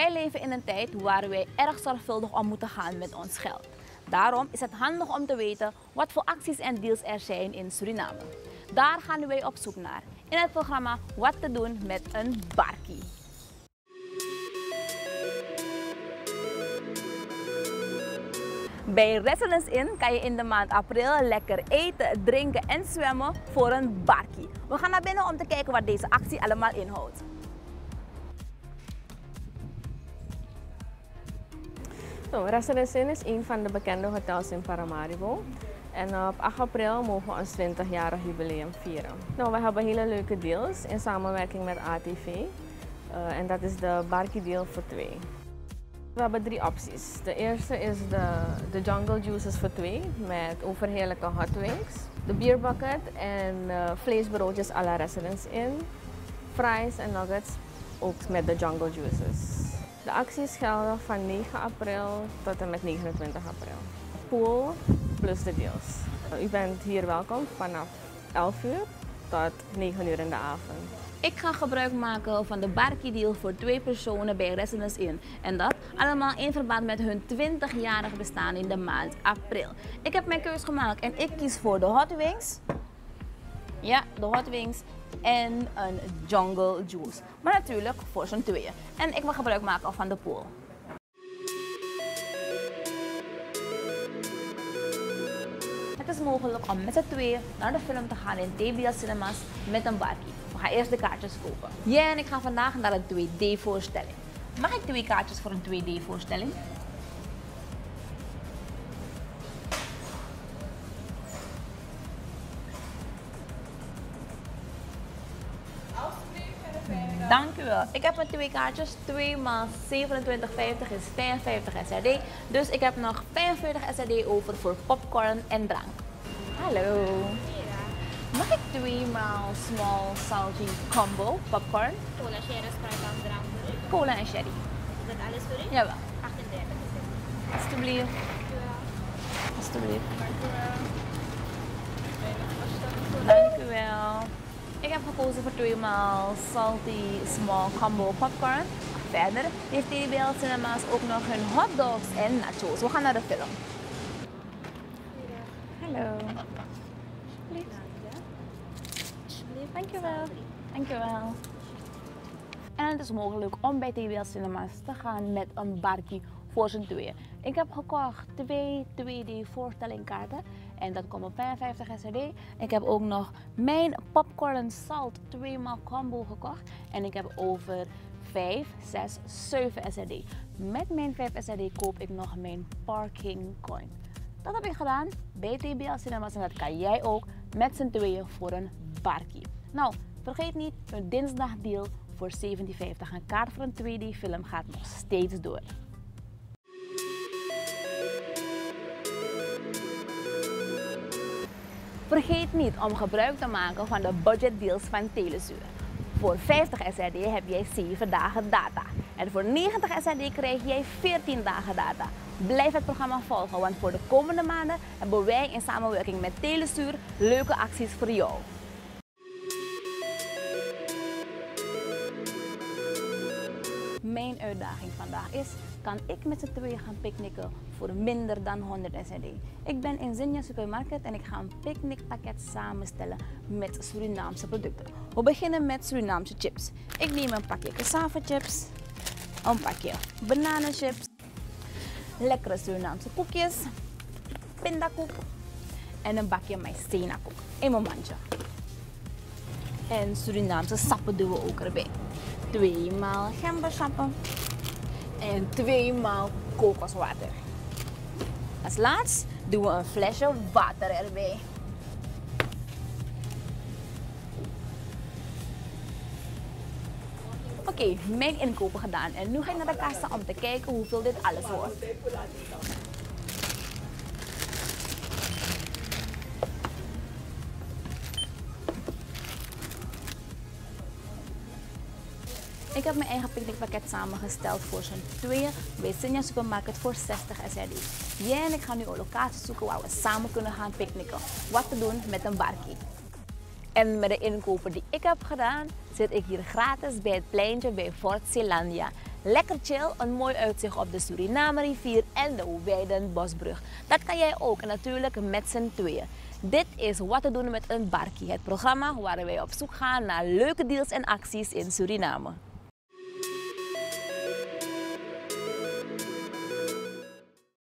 Wij leven in een tijd waar wij erg zorgvuldig om moeten gaan met ons geld. Daarom is het handig om te weten wat voor acties en deals er zijn in Suriname. Daar gaan wij op zoek naar in het programma Wat te doen met een barkie. Bij Residence Inn kan je in de maand april lekker eten, drinken en zwemmen voor een barkie. We gaan naar binnen om te kijken wat deze actie allemaal inhoudt. Nou, Residence Inn is een van de bekende hotels in Paramaribo. En op 8 april mogen we ons 20-jarig jubileum vieren. Nou, we hebben hele leuke deals in samenwerking met ATV. Uh, en dat is de Barkie Deal voor twee. We hebben drie opties. De eerste is de, de Jungle Juices voor twee met overheerlijke hot wings. De beer bucket en uh, vleesbroodjes à la Residence Inn. Fries en nuggets ook met de Jungle Juices. De acties gelden van 9 april tot en met 29 april. Pool plus de deals. U bent hier welkom vanaf 11 uur tot 9 uur in de avond. Ik ga gebruik maken van de Barkie Deal voor twee personen bij Residence Inn. En dat allemaal in verband met hun 20-jarig bestaan in de maand april. Ik heb mijn keus gemaakt en ik kies voor de Hot Wings. Ja, de Hot Wings en een Jungle Juice. Maar natuurlijk voor z'n tweeën. En ik wil gebruik maken van de pool. Het is mogelijk om met z'n tweeën naar de film te gaan in TBS Cinemas met een barkie. We gaan eerst de kaartjes kopen. Ja, en ik ga vandaag naar een 2D-voorstelling. Mag ik twee kaartjes voor een 2D-voorstelling? Dank u wel. Ik heb mijn twee kaartjes. 2 maal 27,50 is 55 SRD. Dus ik heb nog 45 SRD over voor popcorn en drank. Hallo. Mag ik 2 maal small salty combo popcorn? Cola, sherry, sprite en drank. Cola en sherry. Is dat alles voor u? Jawel. 38 Alsjeblieft. Alsjeblieft. Dank u wel. Ik heb gekozen voor 2 maal salty small combo popcorn. Verder heeft TBL Cinema's ook nog hun hot dogs en nachos. We gaan naar de film. Hallo. Alsjeblieft. Dankjewel. Dankjewel. En het is mogelijk om bij TBL Cinema's te gaan met een barkie voor z'n tweeën. Ik heb gekocht twee 2D voorstellingkaarten en dat komt op 55 SRD. Ik heb ook nog mijn popcorn salt 2 maal combo gekocht en ik heb over 5, 6, 7 SRD. Met mijn 5 SRD koop ik nog mijn parking coin. Dat heb ik gedaan bij TBL Cinemas en dat kan jij ook met z'n tweeën voor een barkie. Nou, vergeet niet, een dinsdagdeal voor 17,50. Een kaart voor een 2D film gaat nog steeds door. Vergeet niet om gebruik te maken van de budget deals van Telesuur. Voor 50 SRD heb jij 7 dagen data. En voor 90 SRD krijg jij 14 dagen data. Blijf het programma volgen, want voor de komende maanden hebben wij in samenwerking met Telesuur leuke acties voor jou. Uitdaging vandaag is, kan ik met z'n tweeën gaan picknicken voor minder dan 100 SRD? Ik ben in Zinja Supermarket en ik ga een picknickpakket samenstellen met Surinaamse producten. We beginnen met Surinaamse chips. Ik neem een pakje cassava chips, een pakje bananenchips, lekkere Surinaamse koekjes, pindakoek en een bakje maïzena koek in mijn mandje. En Surinaamse sappen doen we ook erbij. Twee maal gembersappen en twee maal kokoswater. Als laatst doen we een flesje water erbij. Oké, okay, mijn inkopen gedaan en nu ga ik naar de kassa om te kijken hoeveel dit alles wordt. Ik heb mijn eigen picknickpakket samengesteld voor zo'n tweeën bij Sinja Supermarket voor 60 SRD. Jij en ik gaan nu een locatie zoeken waar we samen kunnen gaan picknicken. Wat te doen met een barkie. En met de inkopen die ik heb gedaan, zit ik hier gratis bij het pleintje bij Fort Zeelandia. Lekker chill, een mooi uitzicht op de Suriname rivier en de Weidenbosbrug. Dat kan jij ook en natuurlijk met z'n tweeën. Dit is Wat te doen met een barkie, het programma waar wij op zoek gaan naar leuke deals en acties in Suriname.